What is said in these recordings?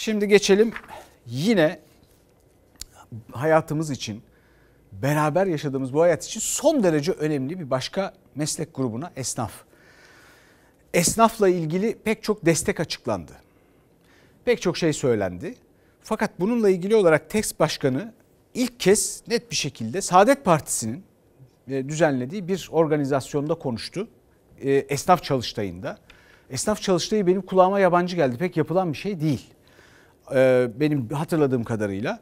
Şimdi geçelim yine hayatımız için beraber yaşadığımız bu hayat için son derece önemli bir başka meslek grubuna esnaf. Esnafla ilgili pek çok destek açıklandı. Pek çok şey söylendi. Fakat bununla ilgili olarak TEKS Başkanı ilk kez net bir şekilde Saadet Partisi'nin e, düzenlediği bir organizasyonda konuştu. E, esnaf çalıştayında. Esnaf çalıştayı benim kulağıma yabancı geldi. Pek yapılan bir şey değil. E, benim hatırladığım kadarıyla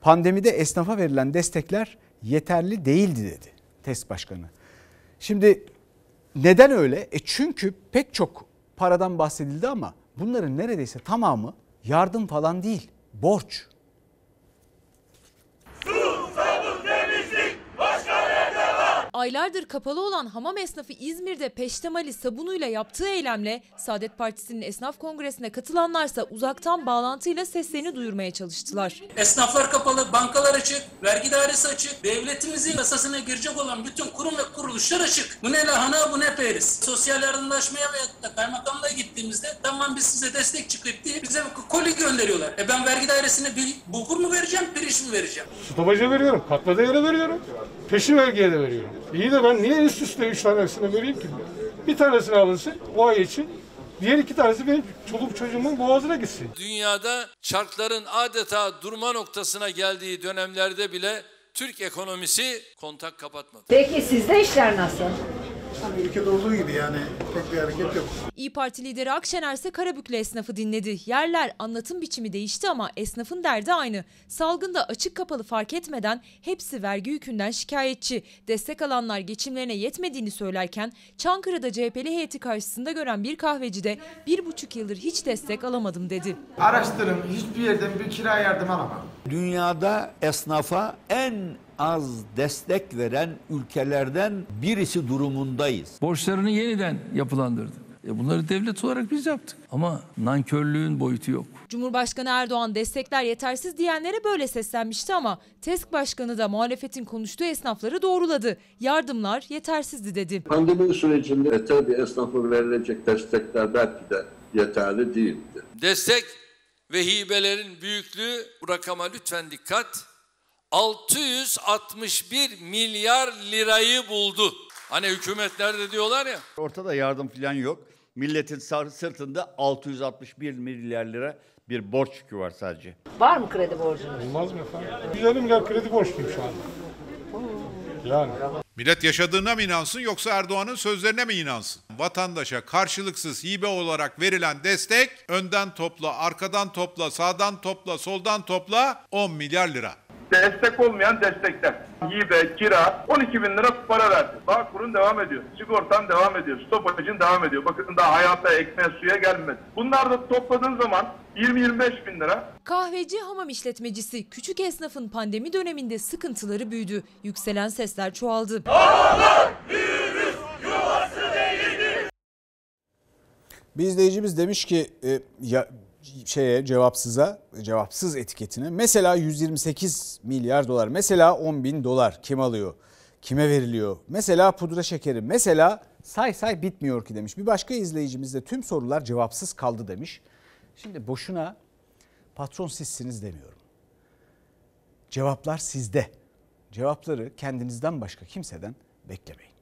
pandemide esnafa verilen destekler yeterli değildi dedi TES Başkanı. Şimdi neden öyle? E çünkü pek çok paradan bahsedildi ama bunların neredeyse tamamı yardım falan değil, borç. Aylardır kapalı olan hamam esnafı İzmir'de peştemali sabunuyla yaptığı eylemle Saadet Partisi'nin esnaf kongresine katılanlarsa uzaktan bağlantıyla seslerini duyurmaya çalıştılar. Esnaflar kapalı, bankalar açık, vergi dairesi açık, devletimizin yasasına girecek olan bütün kurum ve kuruluşlar açık. Bu ne lahana bu ne periz. Sosyal yardımlaşmaya veyahut da kaymakamlığa gittiğimizde tamam biz size destek çıkıp diye bize koli gönderiyorlar. E ben vergi dairesine bir bulgur mu vereceğim, pirinç mi vereceğim? Stopajı veriyorum, katma değeri veriyorum, peşin vergiye de veriyorum. İyi de ben niye üst üste üç tanesini vereyim ki? Bir tanesini alınsın o ay için. Diğer iki tanesi benim çoluk çocuğumun boğazına gitsin. Dünyada çarkların adeta durma noktasına geldiği dönemlerde bile Türk ekonomisi kontak kapatmadı. Peki sizde işler nasıl? Hani ülkede olduğu gibi yani pek bir hareket yok. İyi Parti lideri Akşener ise Karabük'le esnafı dinledi. Yerler anlatım biçimi değişti ama esnafın derdi aynı. Salgında açık kapalı fark etmeden hepsi vergi yükünden şikayetçi. Destek alanlar geçimlerine yetmediğini söylerken Çankırı'da CHP'li heyeti karşısında gören bir kahveci de bir buçuk yıldır hiç destek alamadım dedi. Araştırın hiçbir yerden bir kira yardım alamam. Dünyada esnafa en az destek veren ülkelerden birisi durumundayız. Borçlarını yeniden yapılandırdı. E bunları devlet olarak biz yaptık. Ama nankörlüğün boyutu yok. Cumhurbaşkanı Erdoğan destekler yetersiz diyenlere böyle seslenmişti ama TESK Başkanı da muhalefetin konuştuğu esnafları doğruladı. Yardımlar yetersizdi dedi. Pandemi sürecinde tabii esnafa verilecek destekler belki de yeterli değildi. Destek ve hibelerin büyüklüğü bu rakama lütfen dikkat. 661 milyar lirayı buldu. Hani hükümetlerde diyorlar ya. Ortada yardım falan yok. Milletin sırtında 661 milyar lira bir borç yükü var sadece. Var mı kredi borcunuz? Olmaz mı efendim? 150 milyar kredi borçluyum şu anda. Yani. Millet yaşadığına mı inansın yoksa Erdoğan'ın sözlerine mi inansın? Vatandaşa karşılıksız hibe olarak verilen destek önden topla, arkadan topla, sağdan topla, soldan topla 10 milyar lira. Destek olmayan destekler. Hibe, kira 12 bin lira para verdi. Bağkur'un devam ediyor. Sigortan devam ediyor. Stopajın devam ediyor. Bakın daha hayata ekmeğe suya gelmedi. Bunlar da topladığın zaman 20-25 bin lira. Kahveci hamam işletmecisi küçük esnafın pandemi döneminde sıkıntıları büyüdü. Yükselen sesler çoğaldı. Bir izleyicimiz demiş ki e, ya, şeye cevapsıza cevapsız etiketine. Mesela 128 milyar dolar mesela 10 bin dolar kim alıyor kime veriliyor? Mesela pudra şekeri mesela say say bitmiyor ki demiş. Bir başka izleyicimiz de tüm sorular cevapsız kaldı demiş. Şimdi boşuna patron sizsiniz demiyorum. Cevaplar sizde. Cevapları kendinizden başka kimseden beklemeyin.